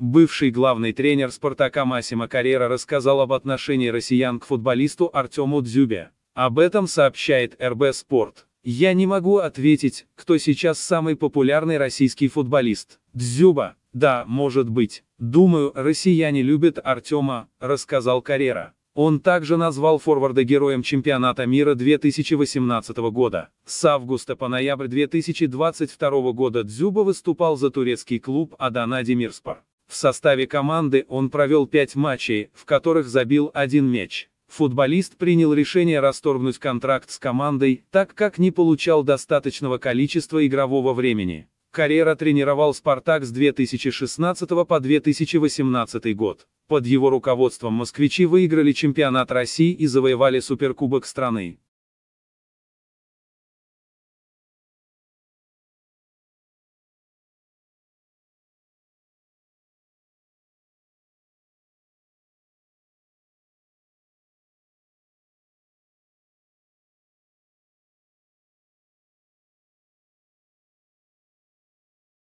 Бывший главный тренер «Спартака» Массимо Каррера рассказал об отношении россиян к футболисту Артему Дзюбе. Об этом сообщает РБ Спорт. Я не могу ответить, кто сейчас самый популярный российский футболист. Дзюба. Да, может быть. Думаю, россияне любят Артема, рассказал Каррера. Он также назвал форварда героем чемпионата мира 2018 года. С августа по ноябрь 2022 года Дзюба выступал за турецкий клуб Адана Демирспор. В составе команды он провел пять матчей, в которых забил один мяч. Футболист принял решение расторгнуть контракт с командой, так как не получал достаточного количества игрового времени. Карьера тренировал «Спартак» с 2016 по 2018 год. Под его руководством москвичи выиграли чемпионат России и завоевали Суперкубок страны.